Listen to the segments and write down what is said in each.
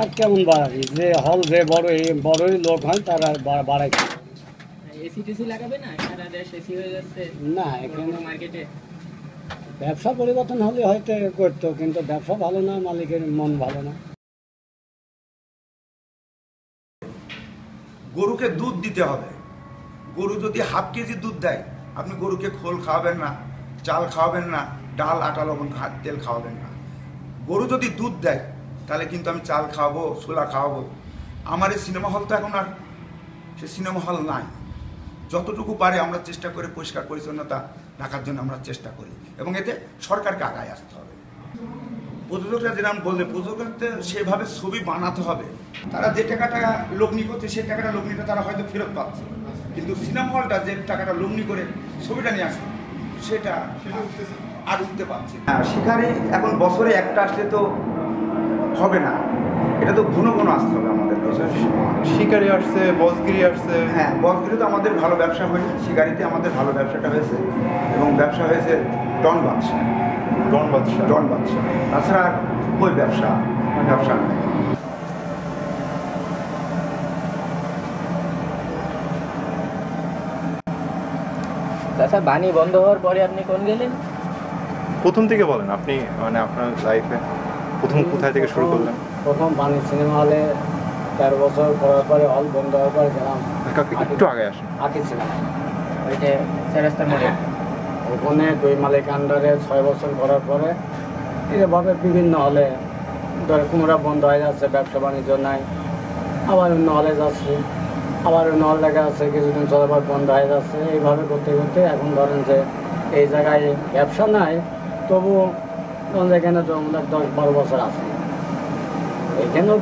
আর কেমন বাড়াবি? যে হল যে বড় এই বড়ই লোক হয় তারা বাড়াই এসি টেসি লাগাবে না? সারা দেশ এসি হয়ে যাচ্ছে। না এখানে মার্কেটে। ব্যবসা পরিবর্তন হলে হয়তো করতো কিন্তু ব্যবসা ভালো না মালিকের মন ভালো না। গরুকে দুধ দিতে হবে। গরু যদি হাফ কেজি দুধ দেয় আপনি গরুকে খোল খাওয়াবেন না চাল খাওয়াবেন না ডাল আটা লবণ তেল খাওয়াবেন না। গরু যদি দুধ দেয় তাহলে কিন্তু আমি চাল খাওয়াবো, ছোলা খাওয়াবো। আমার এই সিনেমা হল তো এখন আর সে সিনেমা হল নাই। যতটুকু পারে আমরা চেষ্টা করে পরিষ্কার পরিচ্ছন্নতা রাখার জন্য আমরা চেষ্টা করি এবং এতে সরকারকে আগায় আসতে হবে। প্রযোজকরা যেরকম বললে প্রযোজককে সেভাবে ছবি বানাতে হবে। তারা যে টাকাটা লগ্নি করছে, সেই টাকাটা লগ্নিটা তারা হয়তো ফেরত পাচ্ছে। কিন্তু সিনেমা হলটা যে টাকাটা লগ্নি করে ছবিটা নিয়ে আসছে, সেটা আর উঠতে পারছে শিকারে এখন বছরে একটা আসলে তো হবে না। এটা তো ঘন ঘন আসতে হবে আমাদের শিকারি আসছে বসগিরি আসছে। হ্যাঁ বসগিরি তো আমাদের ভালো ব্যবসা হয়েছে শিকারিতে আমাদের ভালো ব্যবসাটা হয়েছে এবং ব্যবসা হয়েছে ডন ব্যবসা ডন বাদশাহ। ডন ব্যবসা তাছাড়া ওই ব্যবসা? ব্যবসা নয় আচ্ছা বাণী বন্ধ হওয়ার পরে আপনি কোন গেলেন? প্রথম থেকে বলেন আপনি মানে আপনার লাইফে প্রথম কোথায় থেকে শুরু করলেন? প্রথম বাণী সিনেমা হলে তেরো বছর করার পরে হল বন্ধ হওয়ার পরে গেলাম কাকে একটু আগে আসেন। আঁকি সিনেমা ওই যে সেরাস্তার মোড়ে ওখানে দুই মালিক আন্ডারে ছয় বছর করার পরে এভাবে বিভিন্ন হলে ধরে কুমড়া বন্ধ হয়ে যাচ্ছে ব্যবসা বাণিজ্য নাই আবার অন্য হলে যাচ্ছে আবার অন্য হল লেগে আছে কিছুদিন চলার পর বন্ধ হয়ে যাচ্ছে। এইভাবে করতে করতে এখন ধরেন যে এই জায়গায় ব্যবসা নাই তবু এখানে তো আমাদের দশ বারো বছর আছে। এখানেও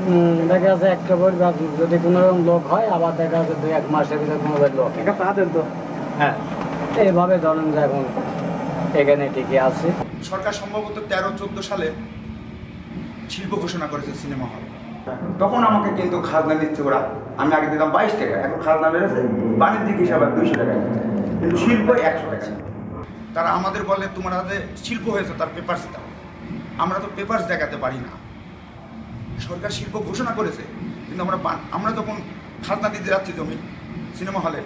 দেখা যাচ্ছে একটা বই যদি কোনো রকম লোক হয় আবার দেখা যাচ্ছে দুই এক মাসের ভিতরে কোনো লোক তো? হ্যাঁ এইভাবে ধরেন যে এখন এখানে টিকে আছে। সরকার সম্ভবত তেরো চোদ্দ সালে শিল্প ঘোষণা করেছে সিনেমা হল। তখন আমাকে কিন্তু খাজনা নিচ্ছে ওরা। আমি আগে দিতাম বাইশ টাকা এখন খাজনা বেড়েছে বাণিজ্যিক হিসাবে দুইশো টাকা। কিন্তু শিল্প একশো টাকা। তারা আমাদের বলে তোমার হাতে শিল্প হয়েছে তার পেপার্স দাও আমরা তো পেপার্স দেখাতে পারি না। সরকার শিল্প ঘোষণা করেছে কিন্তু আমরা আমরা যখন খাজনা দিতে যাচ্ছি জমি সিনেমা হলে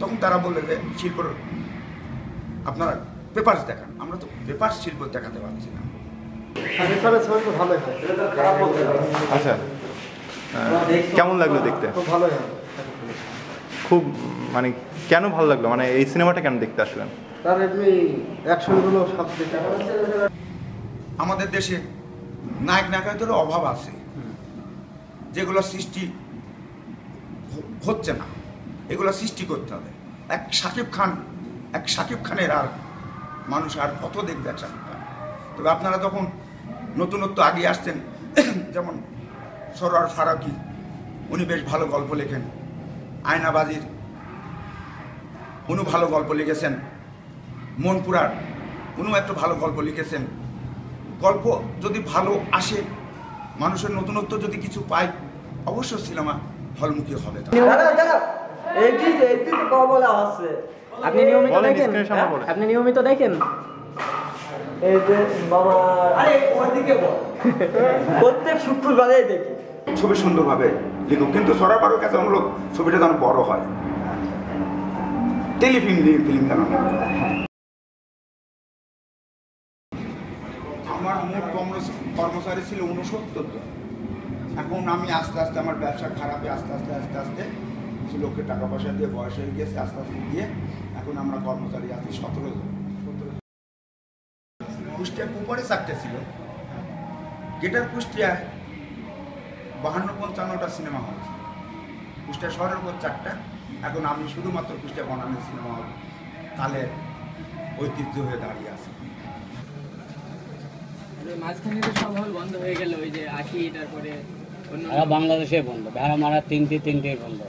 তখন তারা বললে যে শিল্পর আপনারা পেপার্স দেখান। আমরা তো পেপার্স শিল্প দেখাতে পারছি না। আচ্ছা কেমন লাগল দেখতে? খুব মানে কেন ভালো লাগল? মানে এই সিনেমাটা কেন দেখতে আসলেন? তার এমনি অ্যাকশনগুলো সব আমাদের দেশে নায়ক নায়িকাদের অভাব আছে। যেগুলো সৃষ্টি হচ্ছে না। এগুলো সৃষ্টি করতে হবে। এক সাকিব খান, এক সাকিব খানের আর মানুষ আর কত দেখবে এক সাকিব খান? তবে আপনারা তখন নতুনত্ব আগে আসতেন যেমন সরোয়ার ফারাকি, উনি বেশ ভালো গল্প লেখেন। আয়নাবাজির উনি ভালো গল্প লিখেছেন। মনপুরার উনিও একটা ভালো গল্প লিখেছেন। গল্প যদি ভালো আসে মানুষের নতুনত্ব যদি কিছু পায় অবশ্য সিনেমা হলমুখী হবে আপনি নিয়মিত দেখেন। আপনি নিয়মিত দেখেন। এই যে বাবা। আরে ওদিকে বল। প্রত্যেক শুক্রবারে দেখি। ছবি সুন্দরভাবে লিখুক কিন্তু সরার বারোর কাছে অনুরোধ ছবিটা যেন বড় হয়। টেলিফিল্ম ফিল্ম যেন না হয়। আমার মোট কর্মচারী ছিল উনসত্তর জন। এখন আমি আস্তে আস্তে আমার ব্যবসা খারাপে, আস্তে আস্তে আস্তে আস্তে কিছু লোককে টাকা পয়সা দিয়ে বয়স হয়ে গেছে, আস্তে আস্তে দিয়ে এখন আমরা কর্মচারী আছি সতেরো জন। কুষ্টিয়া কুপারে চারটে ছিল। গেটার কুষ্টিয়ায় বাহান্ন পঞ্চান্নটা সিনেমা হল ছিল। কুষ্টিয়া শহরের উপর চারটা। এখন আমি শুধুমাত্র কুষ্টিয়া বনানের সিনেমা হল কালের ঐতিহ্য হয়ে দাঁড়িয়ে মাঝখানে তো সব হল বন্ধ হয়ে গেল ওই যে আখি তারপরে বাংলাদেশে বন্ধ ভেড়া মারা তিনটে তিনটে বন্ধ।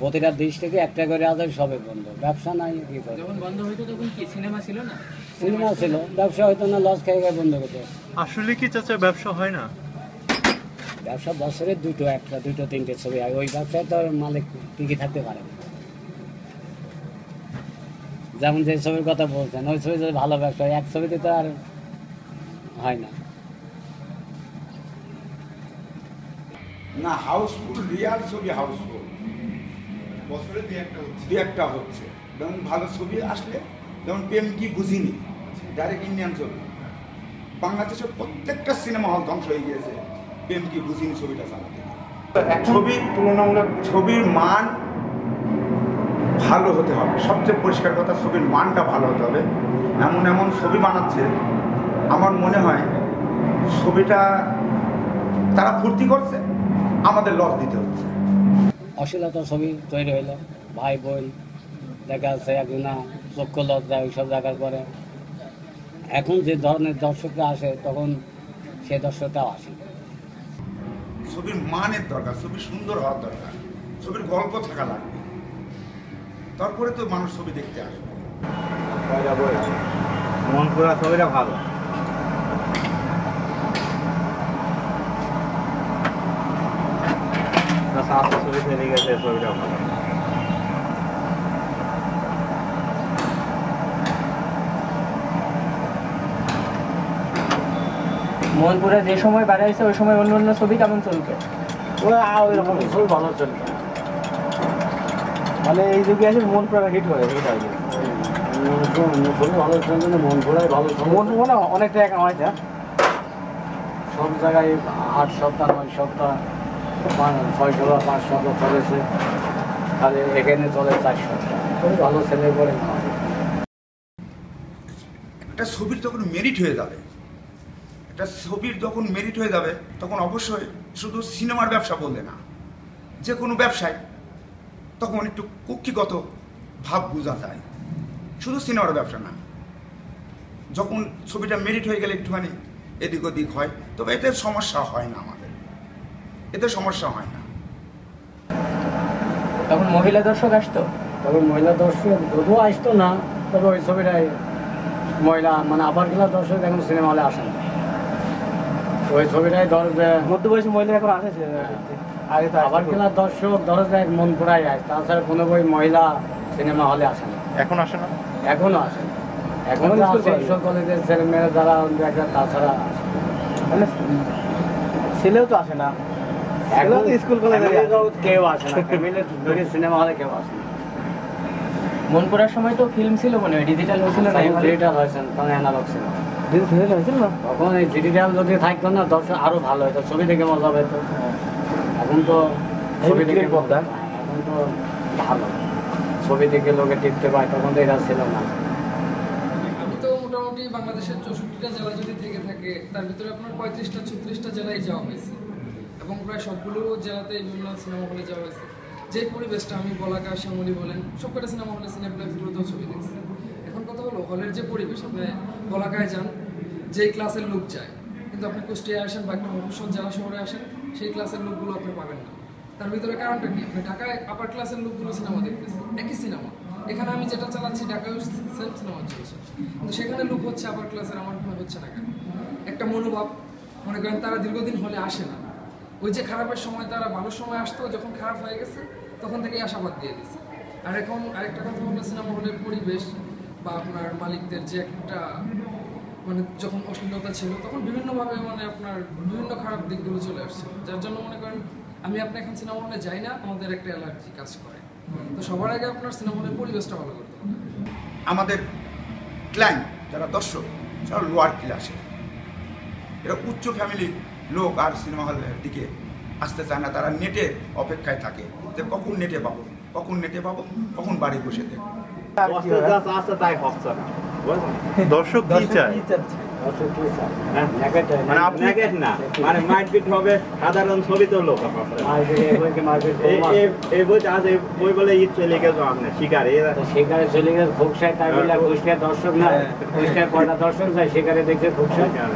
প্রতিটা দেশ থেকে একটা করে আছে সবে বন্ধ ব্যবসা নাই কি করে যখন বন্ধ হইতো তখন কি সিনেমা ছিল না? সিনেমা ছিল ব্যবসা হয়তো না লস খেয়ে খেয়ে বন্ধ করতে। আসলে কি চাচা ব্যবসা হয় না? ব্যবসা বছরে দুটো একটা দুটো তিনটে ছবি হয় ওই ব্যবসায় তো আর মালিক টিকে থাকতে পারে না। যেমন যে ছবির কথা বলছেন ওই ছবি যদি ভালো ব্যবসা হয় এক ছবিতে তো আর হয় না। না হাউসফুল রিয়াল ছবি হাউসফুল বছরে দুই একটা হচ্ছে। দু একটা হচ্ছে। যেমন ভালো ছবি আসলে যেমন প্রেম কি বুঝিনি? ডাইরেক্ট ইন্ডিয়ান ছবি। বাংলাদেশের প্রত্যেকটা সিনেমা হল ধ্বংস হয়ে গিয়েছে। প্রেম কি বুঝিনি ছবিটা চালাতে ছবি তুলনামূলক ছবির মান ভালো হতে হবে। সবচেয়ে পরিষ্কার কথা ছবির মানটা ভালো হতে হবে। এমন এমন ছবি বানাচ্ছে আমার মনে হয় ছবিটা তারা ফুর্তি করছে আমাদের লস দিতে হচ্ছে। অশ্লীলতা ছবি তৈরি হইল। ভাই বোন দেখা যাচ্ছে একজনা চক্ষু লজ্জা ওইসব দেখার পরে। এখন যে ধরনের দর্শকরা আসে তখন সে দর্শকটাও আসে। ছবির মানের দরকার ছবি সুন্দর হওয়ার দরকার। ছবির গল্প থাকা লাগবে। তারপরে তো মানুষ ছবি দেখতে আসবে। মন পুরা ছবিটা ভালো। গেছে ছবিটা ভালো মোহনপুরে যে সময় বাড়াইছে ওই সময় অন্য অন্য ছবি কেমন চলবে? ওই রকম ছবি ভালো চলবে। মানে এই যুগে এসে মন পুরো হিট করে হিট হয়। ভালো চলবে ভালো অনেক টাকা কামাইছে হ্যাঁ? সব জায়গায় আট সপ্তাহ নয় সপ্তাহ। পাঁচ- ছয় সপ্তাহ পাঁচ সপ্তাহ চলেছে তাহলে এখানে চলে চার সপ্তাহ খুবই ভালো ছেলে করে একটা ছবির যখন মেরিট হয়ে যাবে, একটা ছবির যখন মেরিট হয়ে যাবে, তখন অবশ্যই শুধু সিনেমার ব্যবসা বললে না, যে কোনো ব্যবসায় তখন একটু কুক্ষিগত ভাব বোঝা যায়। শুধু সিনেমার ব্যবসা না, যখন ছবিটা মেরিট হয়ে গেলে একটুখানি এদিক ওদিক হয়, তবে এতে সমস্যা হয় না আমাদের এতে সমস্যা হয় না। তখন মহিলা দর্শক আসতো? তখন মহিলা দর্শক যদিও আসতো না তবে ওই ছবিটাই মহিলা মানে আবার গেলা দর্শক এখন সিনেমা হলে আসে না ওই ছবিটাই ধর যে মধ্যবয়সী মহিলা এখন আসে আগে তো আবার গেলা দর্শক ধরো যে মন পুরাই আসে তাছাড়া কোনো বই মহিলা সিনেমা হলে আসে না। এখন আসে না? এখনও আসে না। এখন স্কুল। কলেজের ছেলে মেয়েরা যারা তাছাড়া আসে। মানে ছেলেও তো আসে না। এখন তো স্কুল কলেজে কেউ আসে না ফ্যামিলি ধরে সিনেমা হলে কেউ আসে না। মনপুরার সময় তো ফিল্ম ছিল মনে হয় ডিজিটাল হয়েছিল না? ডিজিটাল হয়েছে তখন অ্যানালগ ছিল। দিন ফিরে হয়েছিল না? তখন এই ডিজিটাল যদি থাকতো না দর্শক আরও ভালো হতো ছবি দেখে মজা পেতো। এখন তো ছবি দেখে পর্দা। এখন তো ভালো। ছবি দেখে লোকে টিপতে পায় তখন তো এটা ছিল না। মোটামুটি বাংলাদেশের চৌষট্টিটা জেলা যদি থেকে থাকে তার ভিতরে আপনার পঁয়ত্রিশটা ছত্রিশটা জেলায় যাওয়া হয়েছে। এবং প্রায় সবগুলো জেলাতে বিভিন্ন সিনেমা হলে যাওয়া হয়েছে। যে পরিবেশটা আমি বলাকা শ্যামলি বলেন, সবকটা সিনেমা হলে সিনেপ্লেক্সগুলোতেও ছবি দেখছি। এখন কথা হলো, হলের যে পরিবেশ, আপনি বলাকায় যান, যেই ক্লাসের লোক যায়, কিন্তু আপনি কুষ্টিয়ায় আসেন বা একটা মফস্বল জেলা শহরে আসেন, সেই ক্লাসের লোকগুলো আপনি পাবেন না। তার ভিতরে কারণটা কি? আপনি ঢাকায় আপার ক্লাসের লোকগুলো সিনেমা দেখতেছে একই সিনেমা। এখানে আমি যেটা চালাচ্ছি, ঢাকায় সেম সিনেমা চলছে। কিন্তু সেখানে লোক হচ্ছে আপার ক্লাসের আমার কোনো হচ্ছে না কেন? একটা মনোভাব, মনে করেন তারা দীর্ঘদিন হলে আসে না। ওই যে খারাপের সময় তারা ভালো সময় আসতো, যখন খারাপ হয়ে গেছে, তখন থেকেই আশাবাদ দিয়ে দিচ্ছে আর এখন আরেকটা কথা হলো সিনেমা হলের পরিবেশ বা আপনার মালিকদের যে একটা মানে যখন অশ্লীলতা ছিল, তখন বিভিন্নভাবে মানে আপনার বিভিন্ন খারাপ দিকগুলো চলে আসছে। যার জন্য মনে করেন, আমি আপনি এখন সিনেমা হলে যাই না, আমাদের একটা অ্যালার্জি কাজ করে। তো সবার আগে আপনার সিনেমা হলের পরিবেশটা ভালো করতে হবে। আমাদের ক্লায়েন্ট যারা দর্শক, যারা লোয়ার ক্লাসে এরা উচ্চ ফ্যামিলির লোক আর সিনেমা হলের দিকে আসতে চায় না তারা নেটে অপেক্ষায় থাকে যে কখন নেটে পাবো কখন নেটে পাবো কখন বাড়ি বসে দেখব দর্শক কি চায়? দর্শক কি চায়? হ্যাঁ। মানে আপনি না। মানে মারপিট হবে সাধারণ ছবি তো লোক এই বই আজ এই বই বলে ঈদ চলে গেছো আপনি শিকার। এরা সেখানে চলে গেছে তাই বলে কুষ্টিয়ার দর্শক না কুষ্টিয়ার কয়টা দর্শক যায় সেখানে দেখছে আপনার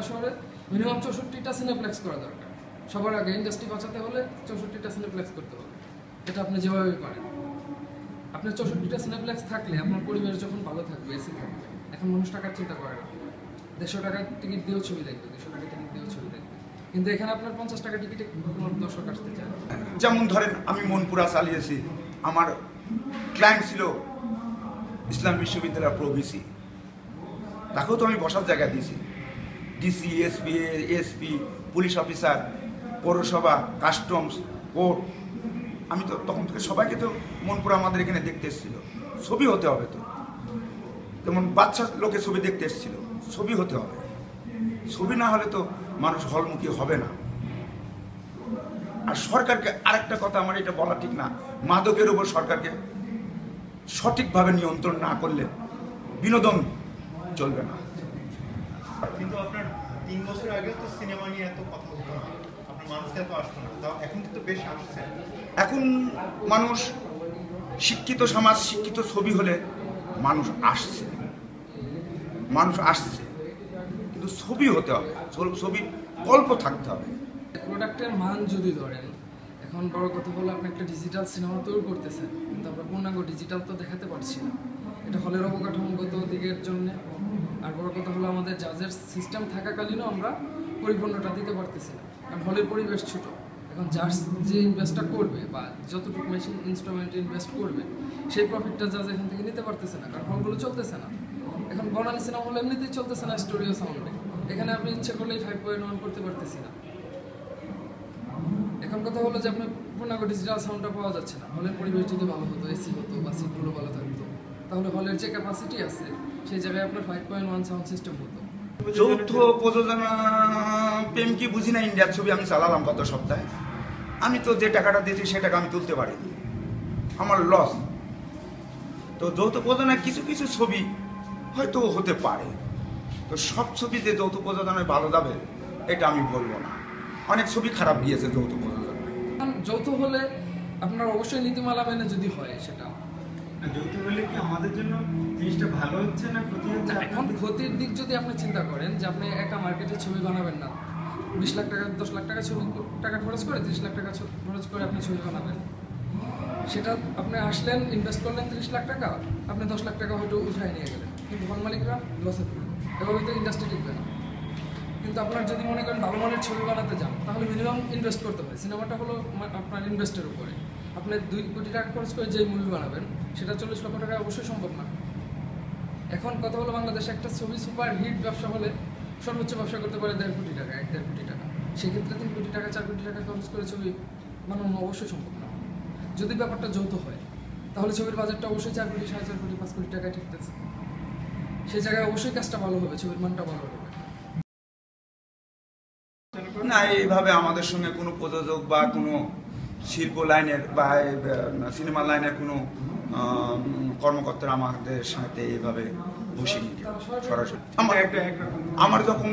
জেলা শহরে মিনিমাম চৌষট্টিটা সিনেপ্লেক্স করা দরকার। সবার আগে ইন্ডাস্ট্রি বাঁচাতে হলে চৌষট্টিটা সিনেপ্লেক্স করতে হবে। এটা আপনি যেভাবে পারেন। আপনার চৌষট্টিটা সিনেপ্লেক্স থাকলে আপনার পরিবেশ যখন ভালো থাকবে এসি থাকবে, এখন মানুষ টাকার চিন্তা করে না। দেড়শো টাকার টিকিট দিয়েও ছবি দেখবে দুশো টাকার টিকিট দিয়েও ছবি দেখবে। কিন্তু এখানে আপনার পঞ্চাশ টাকা টিকিটে দর্শক আসতে চায় যেমন ধরেন আমি মনপুরা চালিয়েছি। আমার ক্লায়েন্ট ছিল ইসলাম বিশ্ববিদ্যালয়ের প্রভিসি তাকেও তো আমি বসার জায়গা দিয়েছি। DC SP SP police officer পৌরসভা কাস্টমস কোর্ট আমি তো তখন থেকে সবাইকে তো মন মনপুরা আমাদের এখানে দেখতে এসেছিল। ছবি হতে হবে তো। যেমন বাচ্চা লোকে ছবি দেখতে এসেছিল, ছবি হতে হবে। ছবি না হলে তো মানুষ হলমুখী হবে না। আর সরকারকে আরেকটা কথা আমার এটা বলা ঠিক না। মাদকের উপর সরকারকে সঠিকভাবে নিয়ন্ত্রণ না করলে বিনোদন চলবে না। কিন্তু আপনার তিন বছর আগে তো সিনেমা নিয়ে এত কথা হতো না। আপনার মানুষকে এত আসতো না। তাও এখন কিন্তু বেশ আসছে। এখন মানুষ শিক্ষিত সমাজ, শিক্ষিত ছবি হলে মানুষ আসছে। মানুষ আসছে। কিন্তু ছবি হতে হবে। ছবি- গল্প থাকতে হবে। প্রোডাক্টের মান যদি ধরেন, এখন বড় কথা হলো আপনি একটা ডিজিটাল সিনেমা তৈরি করতেছেন, কিন্তু আমরা পূর্ণাঙ্গ ডিজিটাল তো দেখাতে পারছি না। এটা হলের অবকাঠামোগত দিকের জন্য আর বড় কথা হলো আমাদের জাজের সিস্টেম থাকাকালীনও আমরা পরিপূর্ণটা দিতে পারতেছি না। কারণ হলের পরিবেশ ছোট। এখন জাজ যে ইনভেস্টটা করবে বা যতটুকু মেশিন ইনস্ট্রুমেন্ট ইনভেস্ট করবে, সেই প্রফিটটা জাজ এখান থেকে নিতে পারতেছে না। কারণ হলগুলো চলতেছে না। এখন বনানী সিনেমা হল এমনিতেই চলতেছে না স্টুডিও সাউন্ডে এখানে আপনি ইচ্ছে করলেই ফাইভ পয়েন্ট ওয়ান করতে পারতেছি না। এখন কথা হলো যে আপনার পূর্ণাঙ্গ ডিজিটাল সাউন্ডটা পাওয়া যাচ্ছে না। হলের পরিবেশ যদি ভালো হতো এসি হতো বা সিটগুলো ভালো থাকতো। তাহলে হলের যে ক্যাপাসিটি আছে সেই জায়গায় আপনার five point one sound system হতো। যৌথ প্রযোজনা প্রেম কি বুঝি না ইন্ডিয়ার ছবি আমি চালালাম গত সপ্তাহে। আমি তো যে টাকাটা দিয়েছি সে টাকা আমি তুলতে পারিনি। আমার লস তো যৌথ প্রযোজনায় কিছু কিছু ছবি হয়তো হতে পারে। তো সব ছবিতে যৌথ প্রযোজনায় ভালো যাবে এটা আমি বলব না। অনেক ছবি খারাপ গিয়েছে যৌথ প্রযোজনায়। যৌথ হলে আপনার অবশ্যই নীতিমালা মেনে যদি হয় সেটা। আমাদের জিনিসটা ভালো হচ্ছে না এখন ক্ষতির দিক যদি আপনি চিন্তা করেন যে আপনি একা মার্কেটে ছবি বানাবেন না, বিশ লাখ টাকা, দশ লাখ টাকা ছবি টাকা খরচ করে, তিরিশ লাখ টাকা খরচ করে আপনি ছবি বানাবেন। সেটা আপনি আসলেন ইনভেস্ট করলেন তিরিশ লাখ টাকা, আপনি দশ লাখ টাকা হয়তো উঠায় নিয়ে গেলেন। কিন্তু হল মালিকরা লসে পড়বে এভাবে তো ইন্ডাস্ট্রি টিকবে না। কিন্তু আপনার যদি মনে করেন ভালো মানের ছবি বানাতে যান, তাহলে মিনিমাম ইনভেস্ট করতে হবে সিনেমাটা হলো আপনার ইনভেস্টের উপরে। আপনি দুই কোটি টাকা খরচ করে যে মুভি বানাবেন, সেটা চল্লিশ লক্ষ টাকা অবশ্যই সম্ভব না। এখন কথা হলো বাংলাদেশে একটা ছবি সুপার হিট ব্যবসা হলে সর্বোচ্চ ব্যবসা করতে পারে দেড় কোটি টাকা, এক দেড় কোটি টাকা। সেক্ষেত্রে তিন কোটি টাকা, চার কোটি টাকা খরচ করে ছবি বানানো অবশ্যই সম্ভব না। যদি ব্যাপারটা যৌথ হয়, তাহলে ছবির বাজারটা অবশ্যই চার কোটি, সাড়ে চার কোটি, পাঁচ কোটি টাকায় ঠিকতেছে সেই জায়গায় অবশ্যই কাজটা ভালো হবে, ছবির মানটা ভালো হবে। না, এইভাবে আমাদের সঙ্গে কোনো প্রযোজক বা কোনো শিল্প লাইনের বা সিনেমা লাইনের কোনো কর্মকর্তারা আমাদের সাথে এইভাবে বসেনি সরাসরি। আমার আমার যখন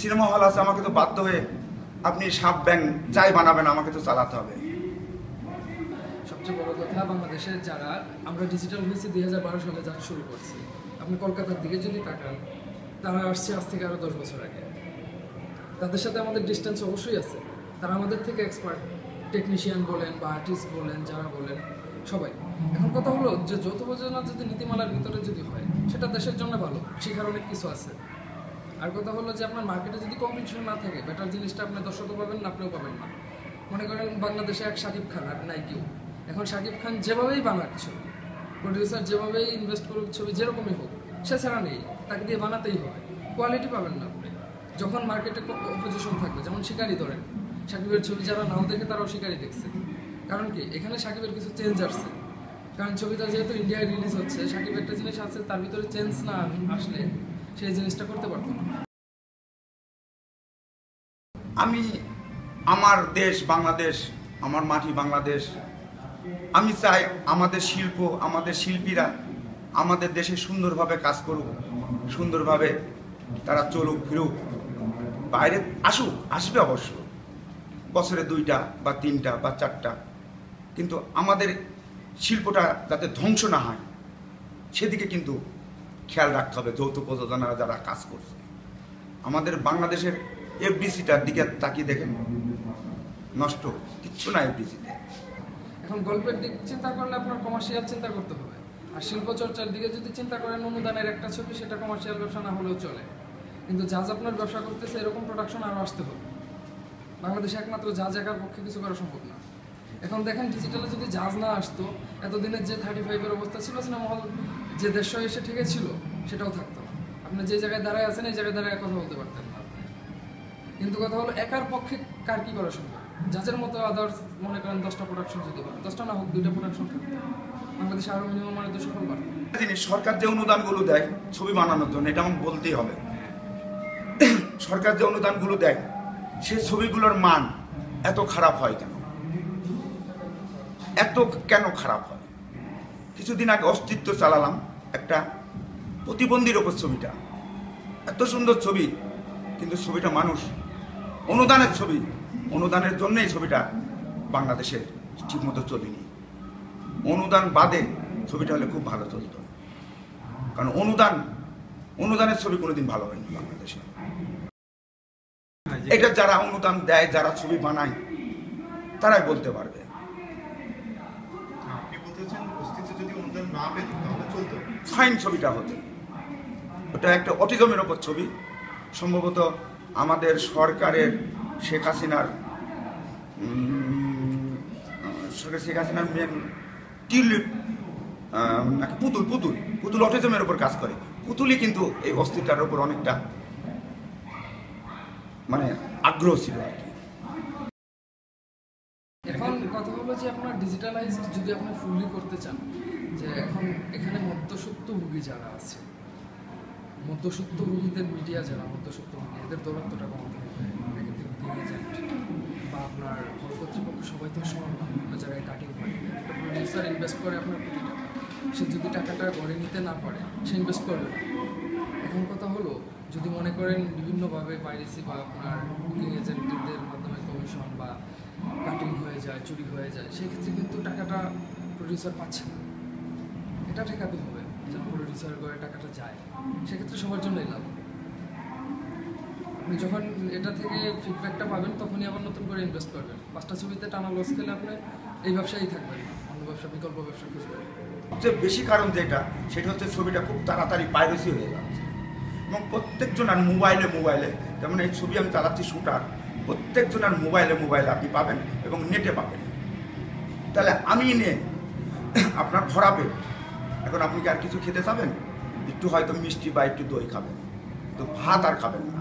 সিনেমা হল আছে আমাকে তো বাধ্য হয়ে আপনি সাপ ব্যাং যাই বানাবেন আমাকে তো চালাতে হবে। সবচেয়ে বড় কথা বাংলাদেশের যারা আমরা ডিজিটাল হয়েছি দুই হাজার বারো সালে যারা শুরু করছি আপনি কলকাতার দিকে যদি তাকান তারা আসছে আজ থেকে আরও দশ বছর আগে। তাদের সাথে আমাদের ডিস্টেন্স অবশ্যই আছে। তারা আমাদের থেকে এক্সপার্ট টেকনিশিয়ান বলেন বা আর্টিস্ট বলেন, যারা বলেন, সবাই। এখন কথা হলো যে, যৌথ প্রযোজনা যদি নীতিমালার ভিতরে যদি হয়, সেটা দেশের জন্য ভালো শেখার অনেক কিছু আছে। আর কথা হলো যে, আপনার মার্কেটে যদি কম্পিটিশন না থাকে বেটার জিনিসটা আপনি দর্শকও পাবেন না, আপনিও পাবেন না। মনে করেন বাংলাদেশে এক শাকিব খান আর নাই কেউ। এখন সাকিব খান যেভাবেই বানাক ছবি প্রডিউসার যেভাবেই ইনভেস্ট করুক ছবি, যেরকমই হোক, সে ছাড়া নেই। তাকে দিয়ে বানাতেই হবে। কোয়ালিটি পাবেন না আপনি। যখন মার্কেটে অপোজিশন থাকবে, যেমন শিকারি ধরেন সাকিবের ছবি যারা নাও দেখে তারাও শিকারি দেখছে। কারণ কি? এখানে সাকিবের কিছু চেঞ্জ আসছে। কারণ ছবিটা যেহেতু ইন্ডিয়ায় রিলিজ হচ্ছে, সাকিব একটা জিনিস আছে, তার ভিতরে চেঞ্জ না আসলে সেই জিনিসটা করতে পারতো না। আমি আমার দেশ বাংলাদেশ, আমার মাটি বাংলাদেশ, আমি চাই আমাদের শিল্প, আমাদের শিল্পীরা আমাদের দেশে সুন্দরভাবে কাজ করুক, সুন্দরভাবে তারা চলুক, ফিরুক, বাইরে আসুক, আসবে অবশ্য। বছরে দুইটা বা তিনটা বা চারটা। কিন্তু আমাদের শিল্পটা যাতে ধ্বংস না হয়, সেদিকে কিন্তু খেয়াল রাখতে হবে যৌথ প্রযোজনারা যারা কাজ করছে। আমাদের বাংলাদেশের এফডিসিটার দিকে তাকিয়ে দেখেন, নষ্ট, কিচ্ছু না এফডিসিতে। এখন গল্পের দিক চিন্তা করলে আপনার কমার্শিয়াল চিন্তা করতে হবে। আর শিল্প চর্চার দিকে যদি চিন্তা করেন, অনুদানের একটা ছবি, সেটা কমার্শিয়াল ব্যবসা না হলেও চলে। কিন্তু জাজ আপনার ব্যবসা করতেছে, এরকম প্রোডাকশন আরও আসতে হবে। বাংলাদেশে একমাত্র জাজ একার পক্ষে কিছু করা সম্ভব না। এখন দেখেন ডিজিটালে যদি জাজ না আসতো এতদিনের যে থার্টি ফাইভের অবস্থা ছিল সিনেমা হল যে দেড়শো এসে ঠেকে ছিল সেটাও থাকতো আপনি যে জায়গায় দাঁড়ায় আছেন এই জায়গায় দাঁড়ায় কথা বলতে পারতেন না কিন্তু কথা হলো একার পক্ষে কার কি করা সম্ভব? যাদের মতো আদার্স মনে করেন দশটা প্রোডাকশন যদি হয় দশটা না হোক দুইটা প্রোডাকশন থাকতো। বাংলাদেশে আরও মিনিমাম মানে দুশো ফল জিনিস সরকার যে অনুদানগুলো দেয় ছবি বানানোর জন্য এটা আমার বলতেই হবে। সরকার যে অনুদানগুলো দেয় সেই ছবিগুলোর মান এত খারাপ হয় কেন? এত কেন খারাপ হয়? কিছুদিন আগে অস্তিত্ব চালালাম একটা প্রতিবন্ধীর ওপর ছবিটা। এত সুন্দর ছবি, কিন্তু ছবিটা মানুষ। অনুদানের ছবি, অনুদানের জন্যই ছবিটা বাংলাদেশে ঠিকমতো চলেনি। অনুদান বাদে ছবিটা হলে খুব ভালো চলতো। কারণ অনুদান, অনুদানের ছবি কোনোদিন ভালো হয়নি বাংলাদেশে। এটা যারা অনুদান দেয় যারা ছবি বানায় তারাই বলতে পারবে। আপনি বলতে অস্তিত্ব যদি অনুদান না পেত তাহলে চলতো। ফাইন ছবিটা হতো। ওটা একটা অটিজমের ওপর ছবি। সম্ভবত আমাদের সরকারের শেখ হাসিনার সরকার শেখ হাসিনার মেন টিউলিপ নাকি পুতুল পুতুল পুতুল অটিজমের ওপর কাজ করে। পুতুলই কিন্তু এই অস্থিরতার ওপর অনেকটা মানে আগ্রহ ছিল আর কি। এখন কথা হলো যে আপনার ডিজিটালাইজড যদি আপনি ফুললি করতে চান, যে এখন এখানে মধ্যসত্ত্বভোগী যারা আছে মধ্যসত্ত্বভোগীদের মিডিয়া যারা মধ্যসত্ত্বভোগী এদের দৌরাত্মটা এজেন্ট বা আপনার কর্তৃপক্ষ সবাই তো সমান জায়গায় কাটিং প্রডিউসার ইনভেস্ট করে আপনার সে যদি টাকাটা গড়ে নিতে না পারে, সে ইনভেস্ট করবে এখন কথা হলো যদি মনে করেন বিভিন্নভাবে পাইরেসি বা আপনার বুকিং এজেন্টদের মাধ্যমে কমিশন বা কাটিং হয়ে যায়, চুরি হয়ে যায়, সেক্ষেত্রে কিন্তু টাকাটা প্রডিউসার পাচ্ছে না। এটা ঠেকাতে হবে যেন প্রডিউসার করে টাকাটা যায়। সেক্ষেত্রে সবার জন্যই লাভ। আপনি যখন এটা থেকে ফিডব্যাকটা পাবেন, তখনই আবার নতুন করে ইনভেস্ট করবেন। পাঁচটা ছবিতে টানা লস খেলে আপনি এই ব্যবসায়ী থাকবেন, অন্য ব্যবসা, বিকল্প ব্যবসা খুঁজবেন। সবচেয়ে বেশি কারণ যেটা, সেটা হচ্ছে ছবিটা খুব তাড়াতাড়ি পাইরেসি হয়ে যাচ্ছে। এবং প্রত্যেকজনের মোবাইলে মোবাইলে, যেমন এই ছবি আমি চালাচ্ছি শুটার প্রত্যেকজনের মোবাইলে মোবাইলে আপনি পাবেন এবং নেটে পাবেন। তাহলে আমি নে আপনার ভরা পেট। এখন আপনি কি আর কিছু খেতে চাবেন একটু হয়তো মিষ্টি বা একটু দই খাবেন। তো ভাত আর খাবেন না।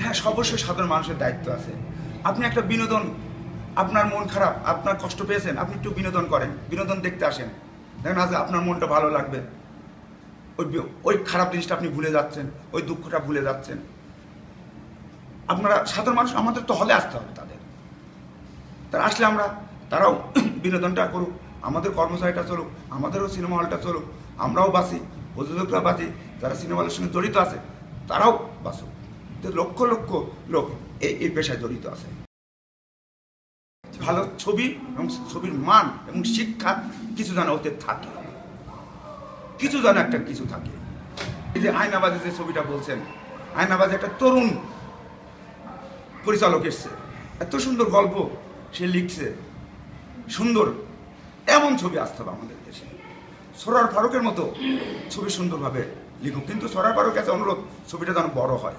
হ্যাঁ অবশ্যই সাধারণ মানুষের দায়িত্ব আছে। আপনি একটা বিনোদন আপনার মন খারাপ, আপনার কষ্ট পেয়েছেন, আপনি একটু বিনোদন করেন, বিনোদন দেখতে আসেন। দেখেন আজ আপনার মনটা ভালো লাগবে। ওই ওই খারাপ জিনিসটা আপনি ভুলে যাচ্ছেন, ওই দুঃখটা ভুলে যাচ্ছেন। আপনারা সাধারণ মানুষ, আমাদের তো হলে আসতে হবে তাদের। তারা আসলে আমরা, তারাও বিনোদনটা করুক, আমাদের কর্মচারীটা চলুক, আমাদেরও সিনেমা হলটা চলুক, আমরাও বাসি প্রযোজকরা বাসি যারা সিনেমা হলের সঙ্গে জড়িত আছে, তারাও বাসুক লক্ষ লক্ষ লোক এই পেশায় জড়িত আছে। ভালো ছবি এবং ছবির মান এবং শিক্ষা কিছু যেন ওতে থাকে। কিছু যেন একটা কিছু থাকে। এই যে আয়নাবাজে যে ছবিটা বলছেন, আয়নাবাজে একটা তরুণ পরিচালক এসছে। এত সুন্দর গল্প সে লিখছে। সুন্দর, এমন ছবি আসতে হবে আমাদের দেশে। সরার ফারুকের মতো ছবি সুন্দরভাবে লিখুক। কিন্তু সরার ফারুক কাছে অনুরোধ, ছবিটা যেন বড় হয়।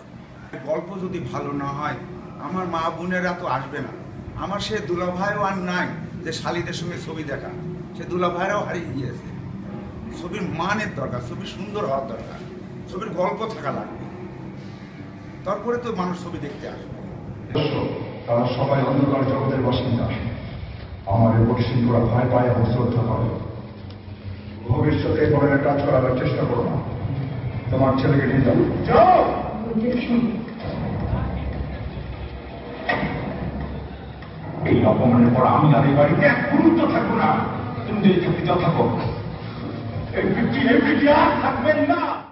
গল্প যদি ভালো না হয়, আমার মা বোনেরা তো আসবে না। আমার সে দুলাভাইও আর নাই যে শালিদের সঙ্গে ছবি দেখা। সে দুলাভাইরাও হারিয়ে গিয়েছে। ছবির মানের দরকার ছবি সুন্দর হওয়ার দরকার ছবির গল্প থাকা লাগবে। তারপরে তো মানুষ ছবি দেখতে আসবে। তারা সবাই অন্ধকার জগতের বাসিন্দা। আমার এই পরিস্থিতিগুলো ভয় পায় এবং শ্রদ্ধা করে। ভবিষ্যতে এ ধরনের কাজ করার চেষ্টা করো না। তোমার ছেলেকে নিয়ে যাও। এই অপমানের পর আমি আর এই বাড়িতে এক গুরুত্ব থাকব না। তুমি যদি থাকতে যাও থাকো এই পিটি এই পিটি আর থাকবেন না।